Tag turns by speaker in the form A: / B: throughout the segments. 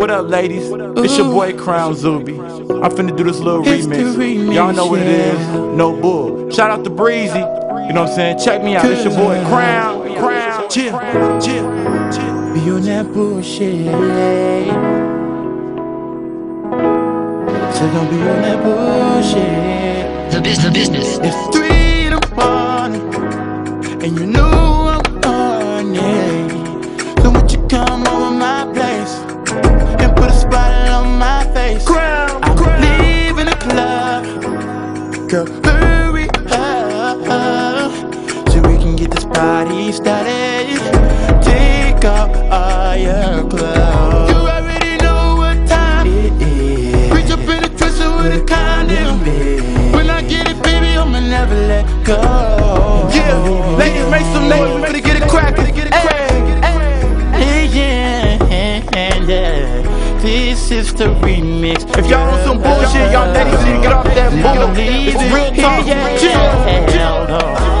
A: What up, ladies? It's your boy Crown Zubie. I'm finna do this little remix.
B: remix,
A: Y'all know what it is. No bull. Shout out to Breezy. You know what I'm saying? Check me out. It's your boy Crown. Crown. Chill. Chill. Chill.
B: Be on that bullshit. So don't be on that bullshit.
C: The business, business.
B: My face?
A: Crown.
B: I'm
A: Crown.
B: leaving the club. Girl, hurry up so we can get this party started. Take off all your clothes. You already know what time it is. Reach up in the dresser with a condom. When I get it, baby, I'ma never let go.
A: Yeah. Ladies, make some noise. Finna get it crackin'.
B: Is the remix.
A: If y'all on some bullshit, y'all ladies need to get off that bull. It's real talk.
B: Yeah,
A: Chill. Chill.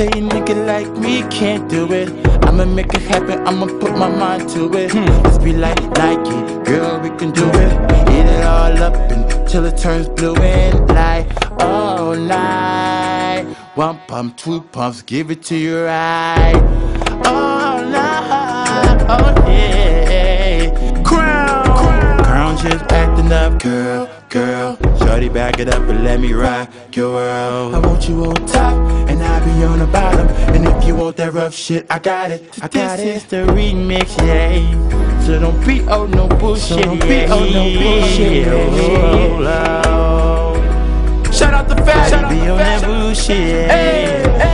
B: Say, a nigga like me can't do it, I'ma make it happen. I'ma put my mind to it. Hmm. Let's be like Nike, girl, we can do it. Eat it all up until it turns blue and light all night. One pump, two pumps, give it to you right. All night, oh yeah. Crown, crown just acting up, girl, girl. Shorty, back it up and let me rock your world. I want you on top, and I be on the bottom. And if you want that rough shit, I got it. I got this it. is the remix, yeah. So don't be on no bullshit, so don't be on no bullshit. Oh, oh.
A: Shout out the Fat. Shout out
B: Be
A: to
B: on that
A: Fat.
B: bullshit.
A: Hey, hey.